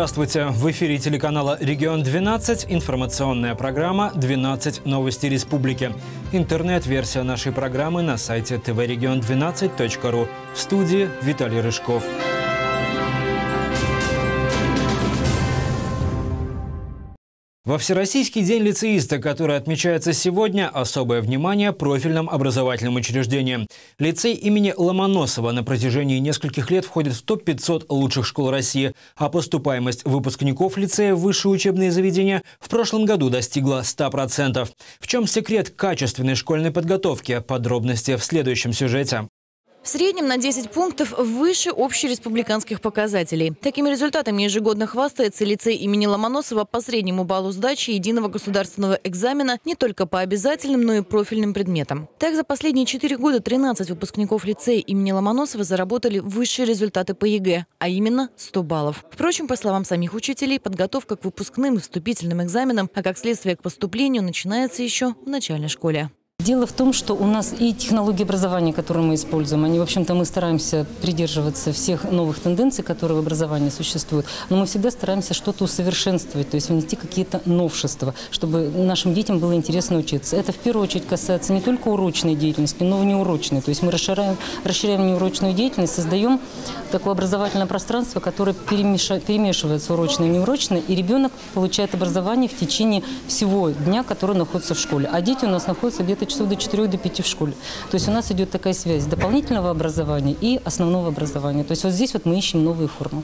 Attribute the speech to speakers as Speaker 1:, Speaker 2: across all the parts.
Speaker 1: Здравствуйте! В эфире телеканала «Регион-12» информационная программа «12 новости республики». Интернет-версия нашей программы на сайте tvregion12.ru. В студии Виталий Рыжков. Во Всероссийский день лицеиста, который отмечается сегодня, особое внимание профильным образовательным учреждениям. Лицей имени Ломоносова на протяжении нескольких лет входит в топ-500 лучших школ России, а поступаемость выпускников лицея в высшие учебные заведения в прошлом году достигла 100%. В чем секрет качественной школьной подготовки? Подробности в следующем сюжете.
Speaker 2: В среднем на 10 пунктов выше общереспубликанских показателей. Такими результатами ежегодно хвастается лицей имени Ломоносова по среднему баллу сдачи единого государственного экзамена не только по обязательным, но и профильным предметам. Так, за последние 4 года 13 выпускников лицея имени Ломоносова заработали высшие результаты по ЕГЭ, а именно 100 баллов. Впрочем, по словам самих учителей, подготовка к выпускным и вступительным экзаменам, а как следствие к поступлению, начинается еще в начальной школе.
Speaker 3: Дело в том, что у нас и технологии образования, которые мы используем, они, в общем-то, мы стараемся придерживаться всех новых тенденций, которые в образовании существуют, но мы всегда стараемся что-то усовершенствовать, то есть внести какие-то новшества, чтобы нашим детям было интересно учиться. Это в первую очередь касается не только урочной деятельности, но и неурочной. То есть мы расширяем, расширяем неурочную деятельность, создаем такое образовательное пространство, которое перемешивается урочное и неурочное, и ребенок получает образование в течение всего дня, который находится в школе. А дети у нас находятся где-то часов до 4 до 5 в школе. То есть у нас идет такая связь дополнительного образования и основного образования. То есть вот здесь вот мы ищем новые формы.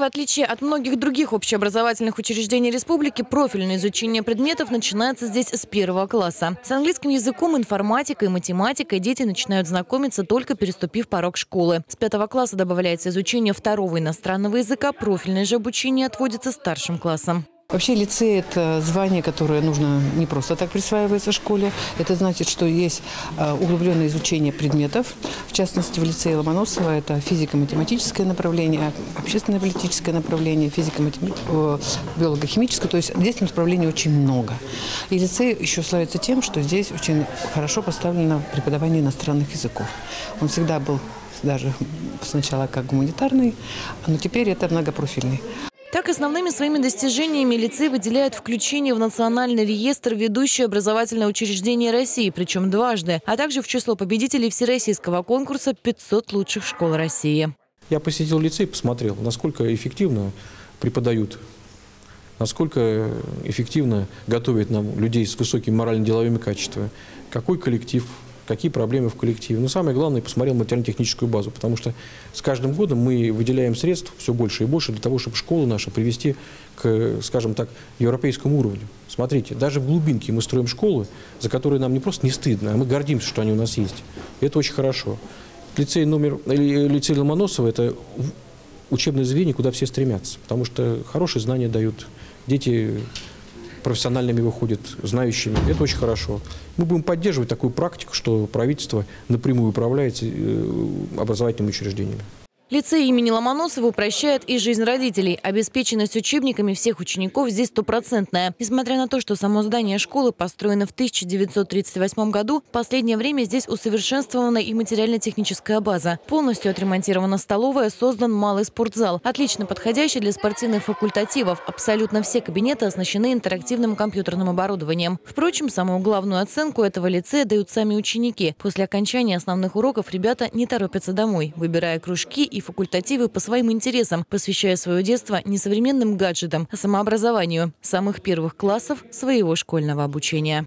Speaker 2: В отличие от многих других общеобразовательных учреждений республики, профильное изучение предметов начинается здесь с первого класса. С английским языком, информатикой и математикой дети начинают знакомиться, только переступив порог школы. С пятого класса добавляется изучение второго иностранного языка, профильное же обучение отводится старшим классам.
Speaker 4: Вообще лицей – это звание, которое нужно не просто так присваивается школе. Это значит, что есть а, углубленное изучение предметов. В частности, в лицее Ломоносова это физико-математическое направление, общественно-политическое направление, физико-биолого-химическое. То есть здесь направлений очень много. И лицей еще славится тем, что здесь очень хорошо поставлено преподавание иностранных языков. Он всегда был даже сначала как гуманитарный, но теперь это многопрофильный.
Speaker 2: Так, основными своими достижениями лицей выделяют включение в национальный реестр ведущее образовательное учреждение России, причем дважды, а также в число победителей всероссийского конкурса «500 лучших школ России».
Speaker 5: Я посетил лицей, посмотрел, насколько эффективно преподают, насколько эффективно готовят нам людей с высокими морально-деловыми качествами, какой коллектив какие проблемы в коллективе. Но самое главное, посмотрел материально-техническую базу, потому что с каждым годом мы выделяем средств все больше и больше для того, чтобы школу нашу привести к, скажем так, европейскому уровню. Смотрите, даже в глубинке мы строим школы, за которые нам не просто не стыдно, а мы гордимся, что они у нас есть. И это очень хорошо. Лицей, номер, лицей Ломоносова – это учебное заведение, куда все стремятся, потому что хорошие знания дают. Дети профессиональными выходят, знающими. Это очень хорошо. Мы будем поддерживать такую практику, что правительство напрямую управляет э, образовательными учреждениями.
Speaker 2: Лицей имени Ломоносова упрощает и жизнь родителей. Обеспеченность учебниками всех учеников здесь стопроцентная. Несмотря на то, что само здание школы построено в 1938 году, в последнее время здесь усовершенствована и материально-техническая база. Полностью отремонтирована столовая, создан малый спортзал, отлично подходящий для спортивных факультативов. Абсолютно все кабинеты оснащены интерактивным компьютерным оборудованием. Впрочем, самую главную оценку этого лицея дают сами ученики. После окончания основных уроков ребята не торопятся домой, выбирая кружки и факультативы по своим интересам, посвящая свое детство не современным гаджетам, самообразованию самых первых классов своего школьного обучения.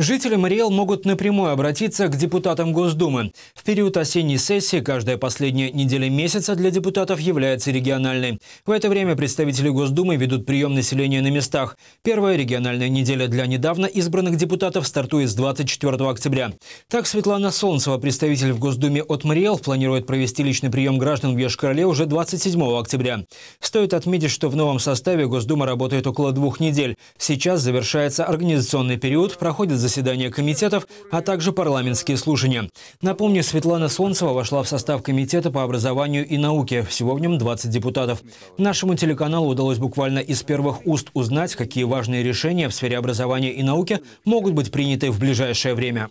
Speaker 1: Жители Мариэл могут напрямую обратиться к депутатам Госдумы. В период осенней сессии каждая последняя неделя месяца для депутатов является региональной. В это время представители Госдумы ведут прием населения на местах. Первая региональная неделя для недавно избранных депутатов стартует с 24 октября. Так, Светлана Солнцева, представитель в Госдуме от Мариэл, планирует провести личный прием граждан в Ешкарале уже 27 октября. Стоит отметить, что в новом составе Госдума работает около двух недель. Сейчас завершается организационный период, проходит заседания комитетов, а также парламентские слушания. Напомню, Светлана Солнцева вошла в состав комитета по образованию и науке. Всего в нем 20 депутатов. Нашему телеканалу удалось буквально из первых уст узнать, какие важные решения в сфере образования и науки могут быть приняты в ближайшее время.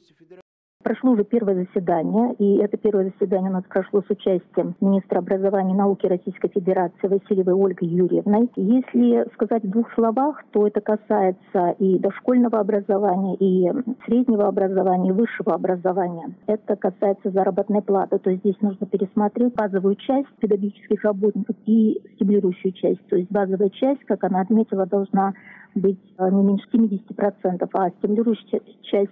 Speaker 6: Прошло уже первое заседание, и это первое заседание у нас прошло с участием министра образования и науки Российской Федерации Васильевой Ольги Юрьевной. Если сказать в двух словах, то это касается и дошкольного образования, и среднего образования, и высшего образования. Это касается заработной платы. То есть здесь нужно пересмотреть базовую часть педагогических работников и стимулирующую часть. То есть базовая часть, как она отметила, должна быть э, не меньше 70%, а стимулирующая часть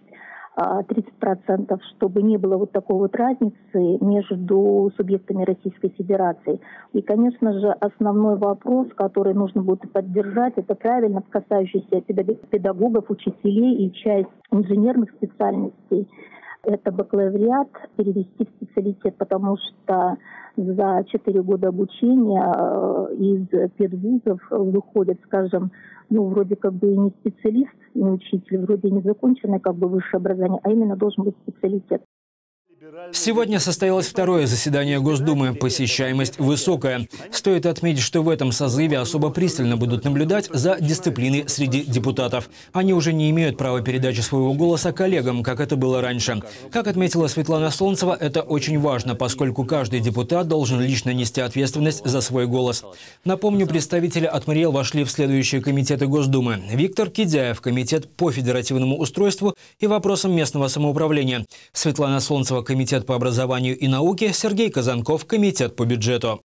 Speaker 6: 30%, а, чтобы не было вот такой вот разницы между субъектами Российской Федерации. И, конечно же, основной вопрос, который нужно будет поддержать, это правильно касающийся педагогов, учителей и часть инженерных специальностей. Это бакалавриат перевести в специалитет, потому что за 4 года обучения э, из педвузов выходят, скажем, ну, вроде как бы и не специалист, не учитель, вроде не законченное как бы высшее образование, а именно должен быть специалитет.
Speaker 1: Сегодня состоялось второе заседание Госдумы. Посещаемость высокая. Стоит отметить, что в этом созыве особо пристально будут наблюдать за дисциплиной среди депутатов. Они уже не имеют права передачи своего голоса коллегам, как это было раньше. Как отметила Светлана Солнцева, это очень важно, поскольку каждый депутат должен лично нести ответственность за свой голос. Напомню, представители от Мариэл вошли в следующие комитеты Госдумы. Виктор Кидяев – комитет по федеративному устройству и вопросам местного самоуправления. Светлана Солнцева – комитет Комитет по образованию и науке, Сергей Казанков, Комитет по бюджету.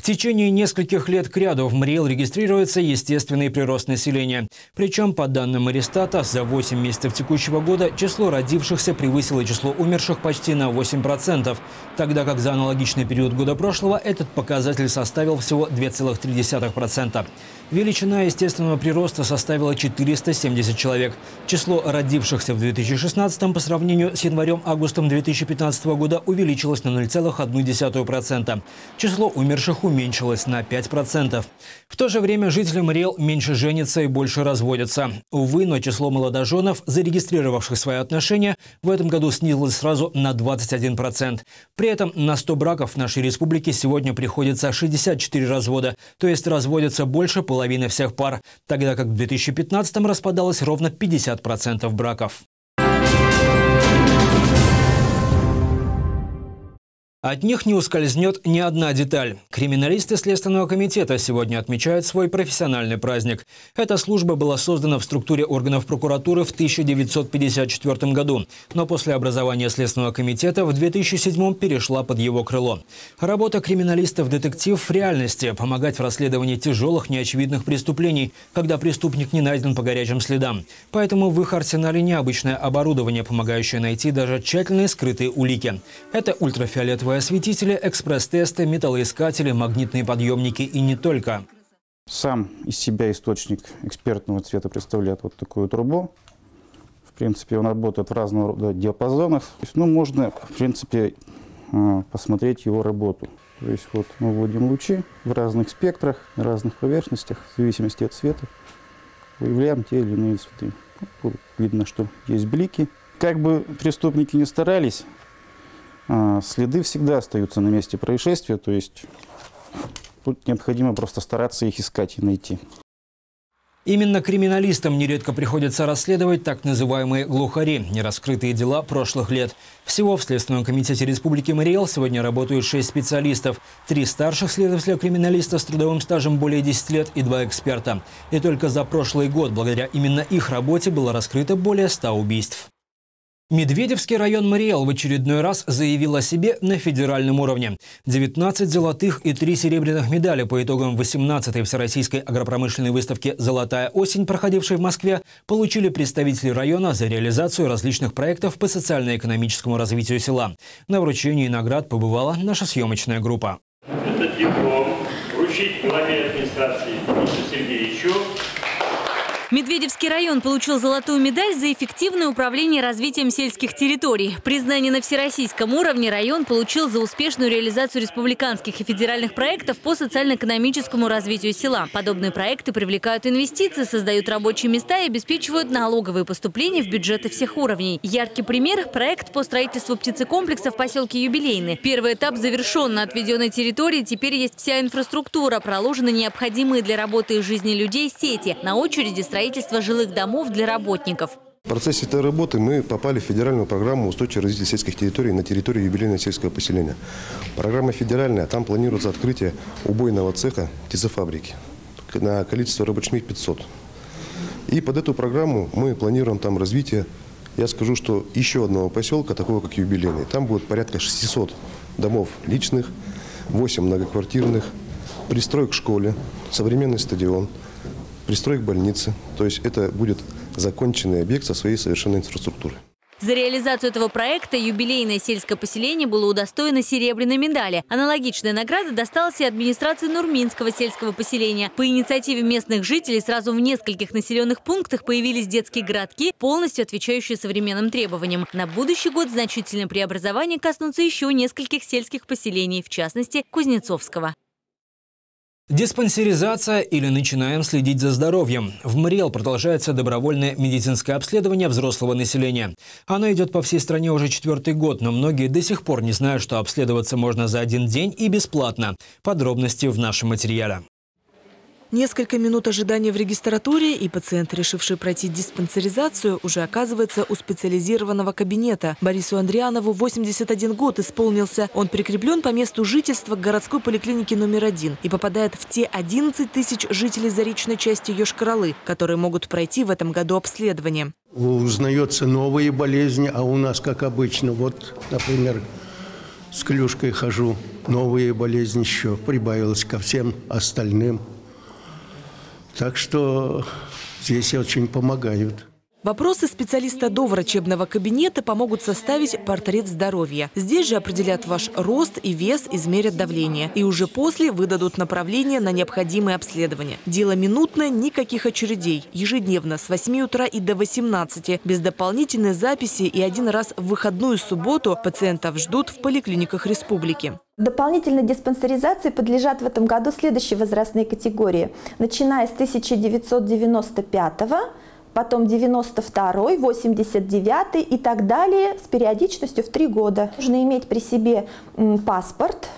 Speaker 1: В течение нескольких лет к ряду в МРИЭЛ регистрируется естественный прирост населения. Причем, по данным Аристата, за 8 месяцев текущего года число родившихся превысило число умерших почти на 8%, тогда как за аналогичный период года прошлого этот показатель составил всего 2,3%. Величина естественного прироста составила 470 человек. Число родившихся в 2016 по сравнению с январем-августом 2015 года увеличилось на 0,1%. Число умерших уменьшилось на 5%. В то же время жители Мариэл меньше женятся и больше разводятся. Увы, но число молодоженов, зарегистрировавших свои отношения, в этом году снизилось сразу на 21%. При этом на 100 браков в нашей республике сегодня приходится 64 развода, то есть разводятся больше половины половины всех пар, тогда как в 2015 распадалось ровно 50% браков. От них не ускользнет ни одна деталь. Криминалисты Следственного комитета сегодня отмечают свой профессиональный праздник. Эта служба была создана в структуре органов прокуратуры в 1954 году, но после образования Следственного комитета в 2007 перешла под его крыло. Работа криминалистов-детектив в реальности – помогать в расследовании тяжелых неочевидных преступлений, когда преступник не найден по горячим следам. Поэтому в их арсенале необычное оборудование, помогающее найти даже тщательные скрытые улики. Это ультрафиолетовый Новые осветители, экспресс-тесты, металлоискатели, магнитные подъемники и не только.
Speaker 7: Сам из себя источник экспертного цвета представляет вот такую трубу. В принципе, он работает в разного рода диапазонах. То есть, ну, можно, в принципе, а, посмотреть его работу. То есть вот мы вводим лучи в разных спектрах, на разных поверхностях, в зависимости от цвета, выявляем те или иные цветы. Ну, видно, что есть блики. Как бы преступники не старались, следы всегда остаются на месте происшествия, то есть тут необходимо просто стараться их искать и найти.
Speaker 1: Именно криминалистам нередко приходится расследовать так называемые глухари, нераскрытые дела прошлых лет. Всего в Следственном комитете Республики Мариэл сегодня работают шесть специалистов. Три старших следователя-криминалиста с трудовым стажем более 10 лет и два эксперта. И только за прошлый год, благодаря именно их работе, было раскрыто более 100 убийств. Медведевский район Мариэл в очередной раз заявил о себе на федеральном уровне. 19 золотых и 3 серебряных медали по итогам 18-й Всероссийской агропромышленной выставки «Золотая осень», проходившей в Москве, получили представители района за реализацию различных проектов по социально-экономическому развитию села. На вручении наград побывала наша съемочная группа.
Speaker 8: Медведевский район получил золотую медаль за эффективное управление развитием сельских территорий. Признание на всероссийском уровне район получил за успешную реализацию республиканских и федеральных проектов по социально-экономическому развитию села. Подобные проекты привлекают инвестиции, создают рабочие места и обеспечивают налоговые поступления в бюджеты всех уровней. Яркий пример – проект по строительству птицекомплекса в поселке Юбилейный. Первый этап завершен. На отведенной территории теперь есть вся инфраструктура, проложены необходимые для работы и жизни людей сети. На очереди строительство строительство жилых домов для работников.
Speaker 9: В процессе этой работы мы попали в федеральную программу устойчивого развития сельских территорий на территории юбилейного сельского поселения. Программа федеральная, там планируется открытие убойного цеха тесофабрики на количество рабочих мест 500. И под эту программу мы планируем там развитие, я скажу, что еще одного поселка, такого как юбилейный. Там будет порядка 600 домов личных, 8 многоквартирных, пристрой к школе, современный стадион, пристрой к больнице. То есть это будет законченный объект со своей совершенной инфраструктурой.
Speaker 8: За реализацию этого проекта юбилейное сельское поселение было удостоено серебряной медали. Аналогичная награда досталась и администрации Нурминского сельского поселения. По инициативе местных жителей сразу в нескольких населенных пунктах появились детские городки, полностью отвечающие современным требованиям. На будущий год значительное преобразование коснутся еще нескольких сельских поселений, в частности, Кузнецовского.
Speaker 1: Диспансеризация или начинаем следить за здоровьем. В МРИЭЛ продолжается добровольное медицинское обследование взрослого населения. Оно идет по всей стране уже четвертый год, но многие до сих пор не знают, что обследоваться можно за один день и бесплатно. Подробности в нашем материале.
Speaker 10: Несколько минут ожидания в регистратуре, и пациент, решивший пройти диспансеризацию, уже оказывается у специализированного кабинета. Борису Андрианову 81 год исполнился. Он прикреплен по месту жительства к городской поликлинике номер один и попадает в те 11 тысяч жителей заречной части Йошкар-Олы, которые могут пройти в этом году обследование.
Speaker 11: Узнается новые болезни, а у нас, как обычно, вот, например, с клюшкой хожу, новые болезни еще прибавилось ко всем остальным. Так что здесь очень помогают.
Speaker 10: Вопросы специалиста до врачебного кабинета помогут составить портрет здоровья. Здесь же определят ваш рост и вес, измерят давление. И уже после выдадут направление на необходимые обследования. Дело минутное, никаких очередей. Ежедневно с 8 утра и до 18. Без дополнительной записи и один раз в выходную субботу пациентов ждут в поликлиниках республики.
Speaker 12: Дополнительной диспансеризации подлежат в этом году следующие возрастные категории. Начиная с 1995 года, потом 92 89 и так далее с периодичностью в три года. Нужно иметь при себе паспорт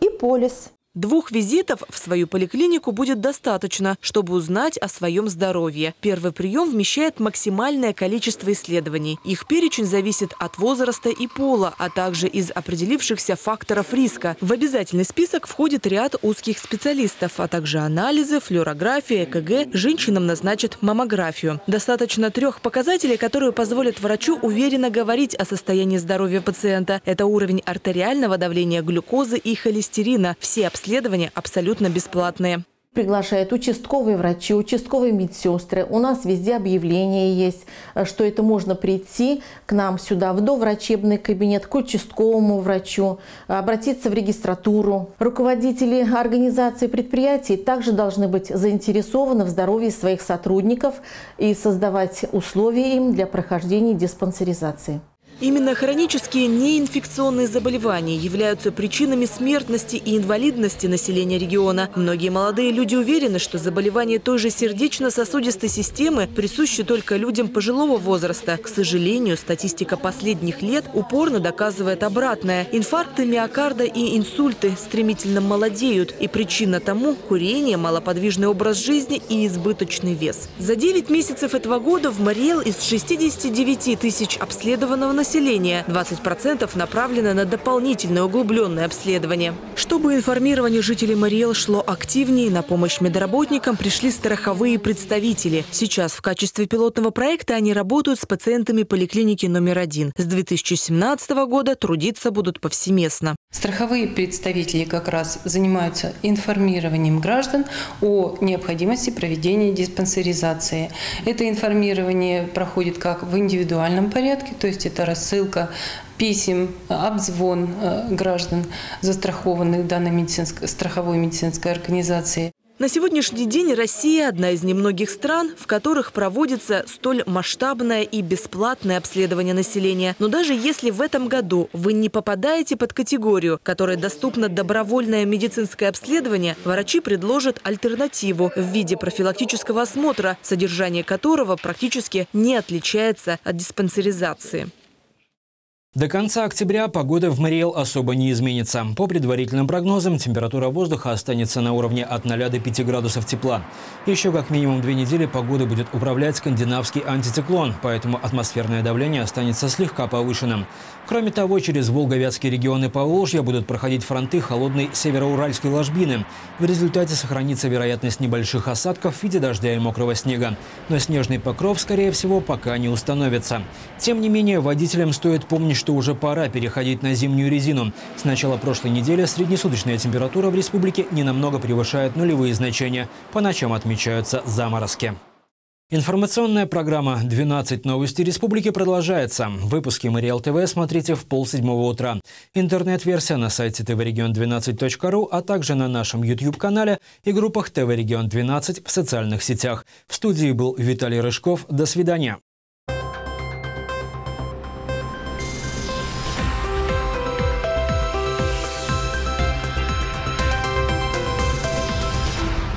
Speaker 12: и полис.
Speaker 10: Двух визитов в свою поликлинику будет достаточно, чтобы узнать о своем здоровье. Первый прием вмещает максимальное количество исследований. Их перечень зависит от возраста и пола, а также из определившихся факторов риска. В обязательный список входит ряд узких специалистов, а также анализы, флюорография, ЭКГ. Женщинам назначат маммографию. Достаточно трех показателей, которые позволят врачу уверенно говорить о состоянии здоровья пациента. Это уровень артериального давления, глюкозы и холестерина. Все обследования обследования абсолютно бесплатные.
Speaker 13: Приглашают участковые врачи, участковые медсестры. У нас везде объявление есть, что это можно прийти к нам сюда, в доврачебный кабинет, к участковому врачу, обратиться в регистратуру. Руководители организаций предприятий также должны быть заинтересованы в здоровье своих сотрудников и создавать условия им для прохождения диспансеризации.
Speaker 10: Именно хронические неинфекционные заболевания являются причинами смертности и инвалидности населения региона. Многие молодые люди уверены, что заболевания той же сердечно-сосудистой системы присущи только людям пожилого возраста. К сожалению, статистика последних лет упорно доказывает обратное. Инфаркты миокарда и инсульты стремительно молодеют. И причина тому – курение, малоподвижный образ жизни и избыточный вес. За 9 месяцев этого года в Мариэл из 69 тысяч обследованного населения населения. 20% направлено на дополнительное углубленное обследование. Чтобы информирование жителей Мариэл шло активнее, на помощь медработникам пришли страховые представители. Сейчас в качестве пилотного проекта они работают с пациентами поликлиники номер один. С 2017 года трудиться будут повсеместно.
Speaker 14: Страховые представители как раз занимаются информированием граждан о необходимости проведения диспансеризации. Это информирование проходит как в индивидуальном порядке, то есть это рассылка писем, обзвон э, граждан, застрахованных данной медицинской, страховой медицинской организации.
Speaker 10: На сегодняшний день Россия – одна из немногих стран, в которых проводится столь масштабное и бесплатное обследование населения. Но даже если в этом году вы не попадаете под категорию, которой доступно добровольное медицинское обследование, врачи предложат альтернативу в виде профилактического осмотра, содержание которого практически не отличается от диспансеризации.
Speaker 1: До конца октября погода в Мариэл особо не изменится. По предварительным прогнозам, температура воздуха останется на уровне от 0 до 5 градусов тепла. Еще как минимум две недели погода будет управлять скандинавский антициклон, поэтому атмосферное давление останется слегка повышенным. Кроме того, через Волговятские регионы Поволжья будут проходить фронты холодной североуральской ложбины. В результате сохранится вероятность небольших осадков в виде дождя и мокрого снега. Но снежный покров, скорее всего, пока не установится. Тем не менее, водителям стоит помнить, что уже пора переходить на зимнюю резину. С начала прошлой недели среднесуточная температура в республике ненамного превышает нулевые значения. По ночам отмечаются заморозки. Информационная программа «12 новости республики» продолжается. Выпуски Мариэл ТВ смотрите в полседьмого утра. Интернет-версия на сайте tvregion12.ru, а также на нашем YouTube-канале и группах ТВ Регион 12 в социальных сетях. В студии был Виталий Рыжков. До свидания.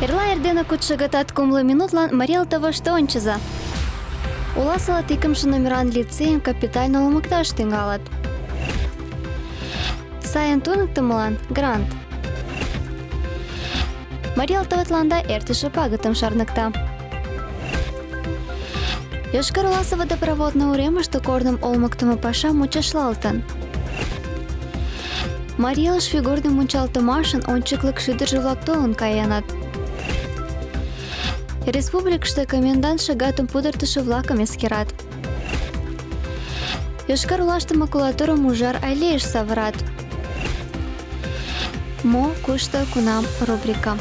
Speaker 15: Эрла эрдене кутшыгытат кумлы минутлан Марил тывышты ончыза. Уласыла тикымшы номеран лицеем капитально омыкташ тӱҥалыт. Сайын туныктымылан грант. Марий Алтаватланда эртыше пагытым шарныкта. Йошкар Оласы урема, уремыште корным олмыктымо паша мучашлалтын. Марий Элыш фигурный мунчалтымашын ончыклык шӱдыржӧ-влак толын. Республикыште комендант шагатым пудыртышы-влакым эскерат. Йошкар Олаште макулатурым ужар аллейыш савырат. Мо, кушто, кунам рубрика.